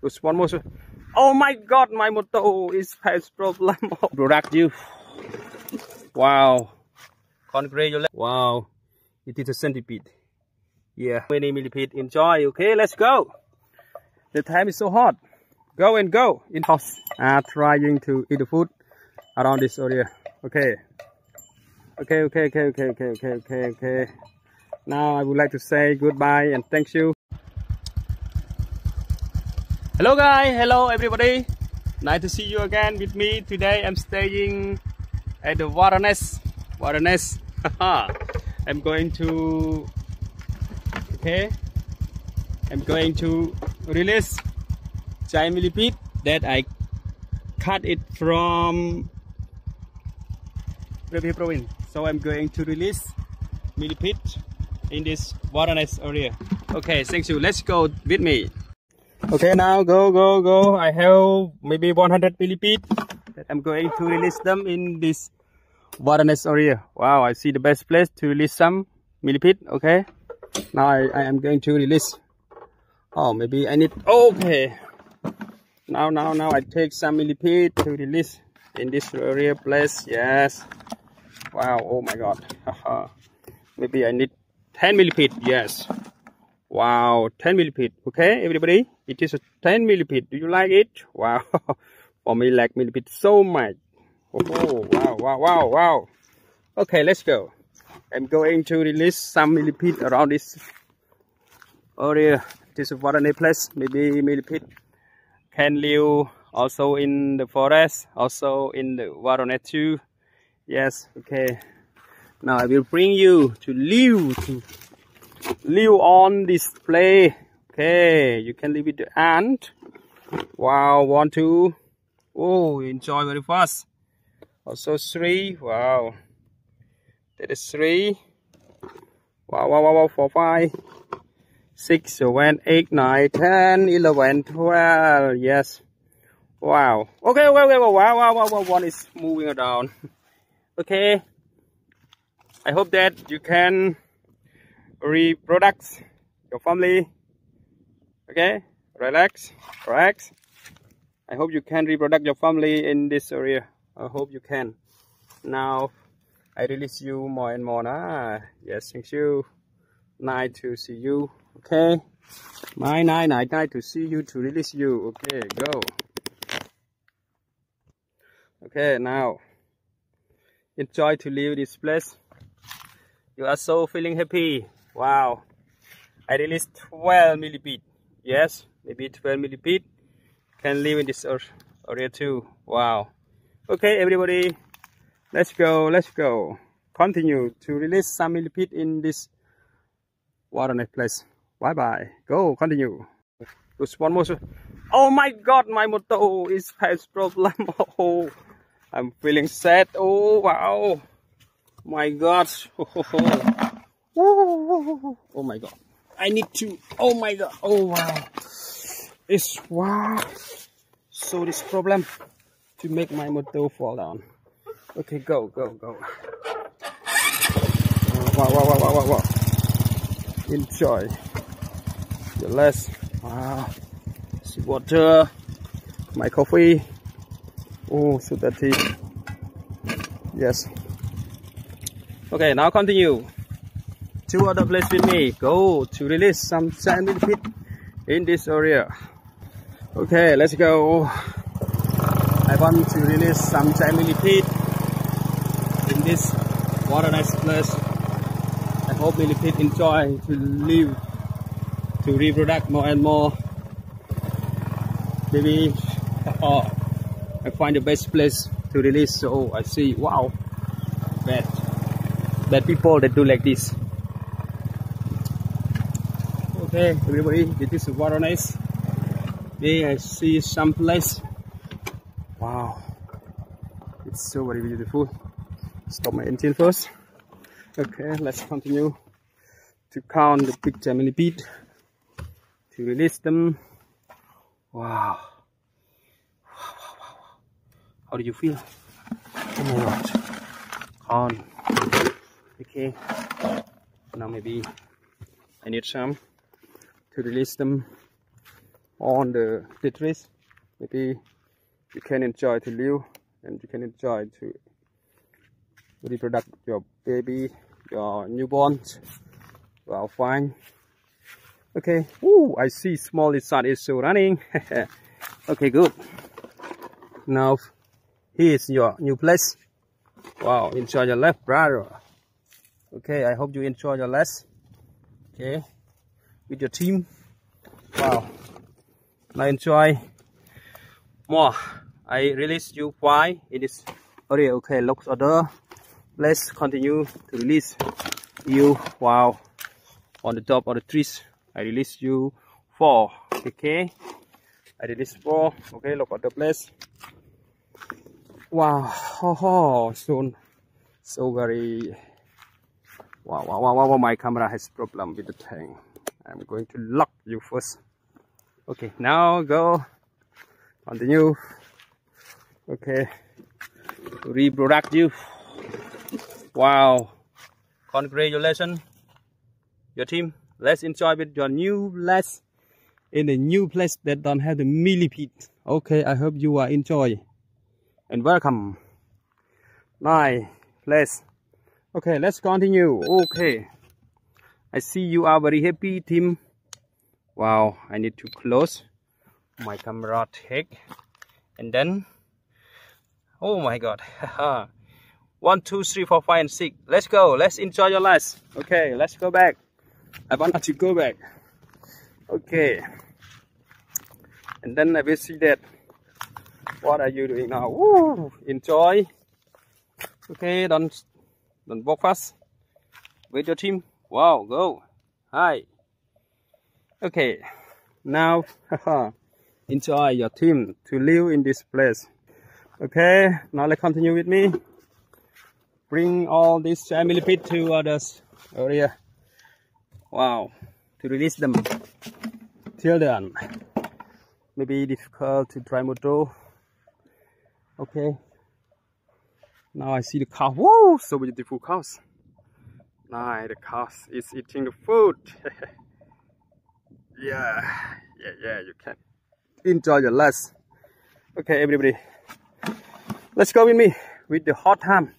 There's one more. Oh my god, my motor is has problem. Product you. Wow. Congratulations. Wow. It is a centipede. Yeah. Many millipede. Enjoy. Okay, let's go. The time is so hot. Go and go in house. Uh, trying to eat the food around this area. Okay, okay, okay, okay, okay, okay, okay, okay. Now I would like to say goodbye and thank you. Hello guys, hello everybody. Nice to see you again with me. Today I'm staying at the. Water nest. I'm going to okay. I'm going to release giant millipede that I cut it from Preview province. So I'm going to release millipede in this water nest area. Okay, thank you. Let's go with me. Okay, now go, go, go. I have maybe 100 millipede that I'm going to release them in this water nest area. Wow, I see the best place to release some millipede. Okay, now I, I am going to release. Oh, maybe I need. Okay, now, now, now I take some millipede to release in this area place. Yes. Wow. Oh my God. maybe I need 10 millipede. Yes. Wow, 10 millipede. Okay, everybody, it is a 10 millipede. Do you like it? Wow, for me like millipede so much. Oh, wow, wow, wow, wow. Okay, let's go. I'm going to release some millipede around this area. This a place. Maybe millipede can live also in the forest, also in the net too. Yes, okay. Now I will bring you to live to live on display okay you can leave it. Ant wow one two. Oh enjoy very fast. Also three wow. That is three. Wow wow wow, wow four five six seven eight nine ten eleven twelve. Yes. Wow. Okay okay okay wow wow wow wow one is moving around. Okay. I hope that you can reproduce your family okay? Relax. Relax. I hope you can reproduce your family in this area. I hope you can. Now i release you more and more. Nah. yes thank you. Nice to see you. Okay? My night night night to see you to release you. Okay go. Okay now enjoy to leave this place. You are so feeling happy. Wow. I released 12 millipede. Yes, maybe 12 millipede. Can live in this area too. Wow. Okay, everybody. Let's go. Let's go. Continue to release some millipede in this water net place. Bye bye. Go. Continue. Just one more. Oh my God, my motor is has problem. Oh, I'm feeling sad. Oh wow. My God. Oh my god. I need to. Oh my god. Oh wow. It's wow. So this problem to make my motor fall down. Okay, go, go, go. Uh, wow, wow, wow, wow, wow, wow. Enjoy. The less. Wow. See water. My coffee. Oh, so dirty. Yes. Okay, now continue two other place with me. Go to release some salmon pit in this area. Okay let's go. I want to release some salmon pit in this water nice place. I hope millipede enjoy to live to reproduce more and more. Maybe oh, I find the best place to release. So I see wow bad bad people that do like this Okay, everybody, this is water nice. Okay, I see some place. Wow, it's so very beautiful. Stop my engine first. Okay, let's continue to count the big bead to release them. Wow. How do you feel? Oh my god. On. Okay. Now maybe I need some to release them on the, the trees. Maybe you can enjoy to live and you can enjoy to reproduce your baby, your newborns. Well, fine. Okay. Ooh, I see small lizard is still running. okay, good. Now, here is your new place. Wow, enjoy your life, brother. Okay, I hope you enjoy your lesson. Okay, with your team. Wow, I enjoy more. I release you why it is area. Okay, look other. Let's continue to release you. Wow, on the top of the trees. I release you four. Okay, I release four. Okay, look at the place. Wow, oh, oh, so so very. Wow, wow, wow, wow, my camera has problem with the tank. I'm going to lock you first. Okay, now go. Continue. Okay, reproduct you. Wow, congratulations, your team let's enjoy with your new place in a new place that don't have the millipede okay i hope you are enjoy and welcome nice place okay let's continue okay i see you are very happy team wow i need to close my camera take and then oh my god one two three four five and six let's go let's enjoy your life okay let's go back I want to go back. Okay. And then I will see that. What are you doing now? Woo! Enjoy. Okay, don't don't walk fast. With your team. Wow, go. Hi. Okay. Now, haha, enjoy your team to live in this place. Okay, now let's continue with me. Bring all this family pit to others oh, area. Wow, to release them till then maybe difficult to try motor. Okay. Now I see the cow. Whoa, so beautiful cows. Nice, the cows is eating the food. yeah, yeah, yeah, you can enjoy your lunch. Okay, everybody. Let's go with me with the hot ham.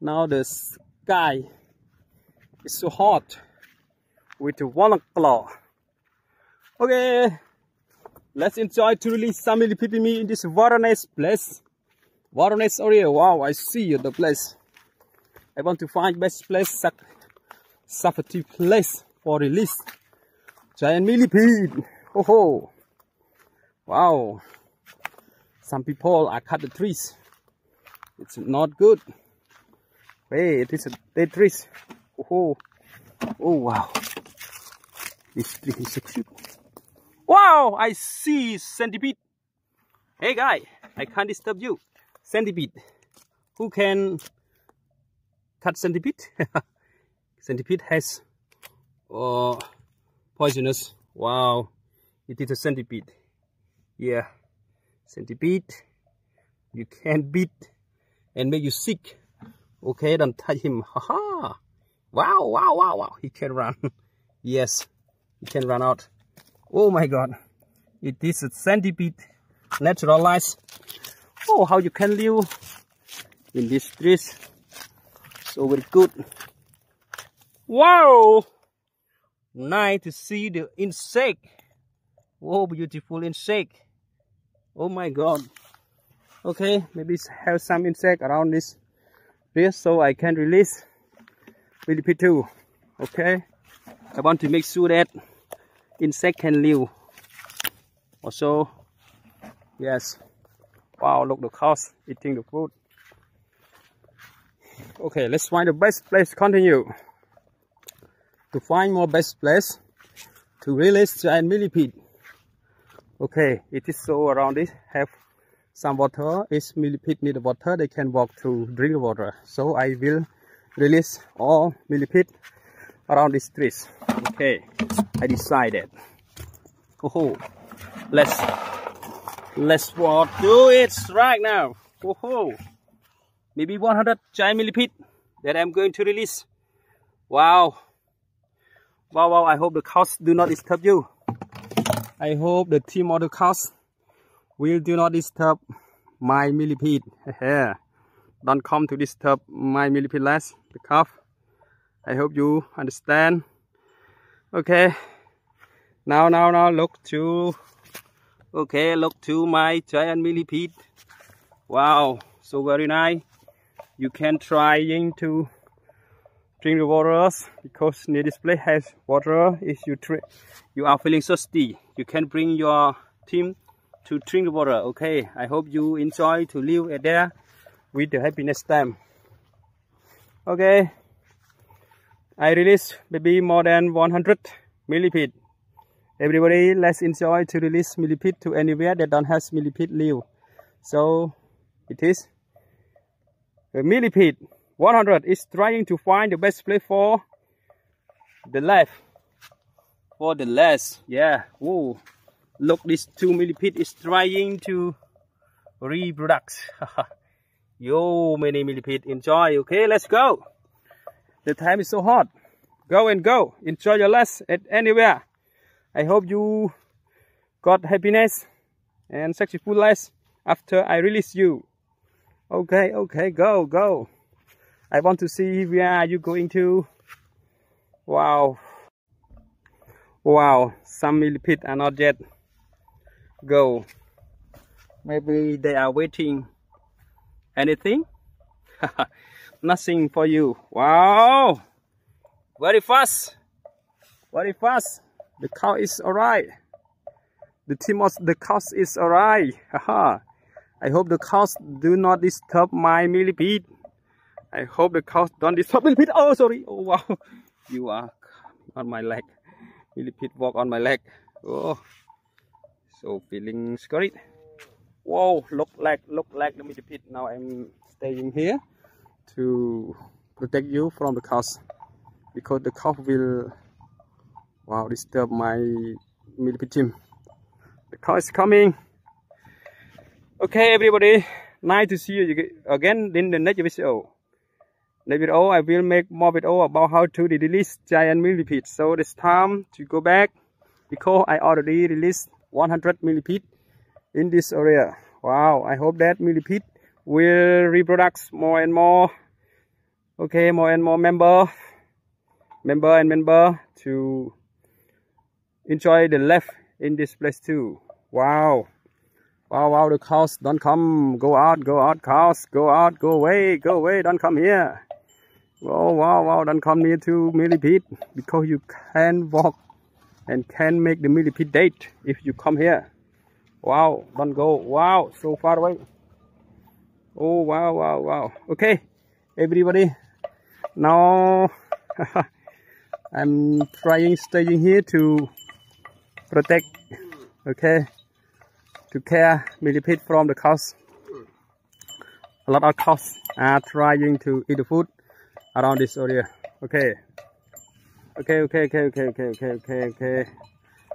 Now the sky is so hot with one claw. Okay, let's enjoy to release some epitome in this nice place. Nice area. Wow, I see the place. I want to find best place, safety place for release. Giant millipede. Oh ho. Wow. Some people are cut the trees. It's not good. Hey, it is a dead trees. Oh, ho. oh wow. This tree is. Wow, I see centipede. Hey guy, I can't disturb you. Centipede. Who can cut centipede? centipede has uh, poisonous. Wow, it is a centipede. Yeah, centipede. You can't beat and make you sick. Okay, don't touch him. Haha. Wow, wow, wow, wow. He can run. yes you can run out oh my god it is a centipede naturalized oh how you can live in this trees so very good. Wow! Nice to see the insect. Oh beautiful insect. Oh my god. Okay maybe have some insect around this here so i can release millipede too okay I want to make sure that insect can live. Also, yes. Wow, look the cows eating the food. Okay, let's find the best place. To continue to find more best place to release giant millipede. Okay, it is so around it have some water. If millipede need water, they can walk to drink water. So I will release all millipede around these trees okay i decided oh let's let's walk do it right now oh maybe 100 giant millipede that i'm going to release wow wow wow i hope the cows do not disturb you I hope the team of the cows will do not disturb my millipede. Don't come to disturb my millipede less, the calf. I hope you understand. Okay. Now, now, now, look to, okay, look to my giant millipede. Wow, so very nice. You can try to drink the water because near this place has water. If you you are feeling thirsty, you can bring your team to drink the water. Okay, I hope you enjoy to live there with the happiness time. Okay, I release maybe more than 100 millipede. Everybody, let's enjoy to release millipede to anywhere that don't have millipede live. So it is the millipede 100 is trying to find the best place for the life. For the less yeah. Whoa. Look this two millipede is trying to reproduce. Yo many millipede enjoy okay? Let's go. The time is so hot. Go and go. Enjoy your less at anywhere. I hope you got happiness and successful life after i release you okay okay go go. I want to see where are you going to. Wow. Wow some millipede are not yet. Go. Maybe they are waiting. Anything? Nothing for you. Wow. Very fast. Very fast. The cow is all right the team of the cows is all right haha I hope the cows do not disturb my millipede. I hope the cows don't disturb millipede. Oh, sorry. Oh, wow. You are on my leg. Millipede walk on my leg. Oh, so feeling scary. Whoa, look like, look like the millipede. Now I'm staying here to protect you from the cows because the cow will, wow, disturb my millipede team. The cow is coming. Okay, everybody, nice to see you again in the next video. Next video, I will make more video about how to release giant millipede. So it's time to go back because I already released 100 millipede in this area. Wow, I hope that millipede will reproduce more and more. Okay, more and more member, member and member to enjoy the life in this place too. Wow. Wow, wow, the cows don't come. Go out, go out, cows. Go out, go away, go away. Don't come here. Wow, wow, wow, don't come near to millipede because you can walk and can make the millipede date if you come here. Wow, don't go. Wow, so far away. Oh, wow, wow, wow. Okay, everybody. Now, I'm trying staying here to protect. Okay to care millipede from the cows. A lot of cows are trying to eat the food around this area. Okay. Okay, okay, okay, okay, okay, okay, okay, okay.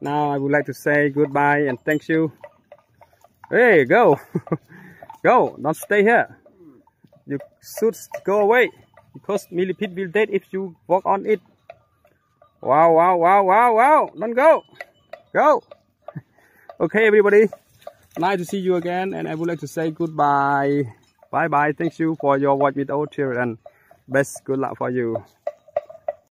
Now I would like to say goodbye and thank you. Hey, go. go, don't stay here. You should go away because millipede will dead if you walk on it. Wow, wow, wow, wow, wow. Don't go. Go. okay, everybody nice to see you again and I would like to say goodbye. Bye bye thank you for your watch video and best good luck for you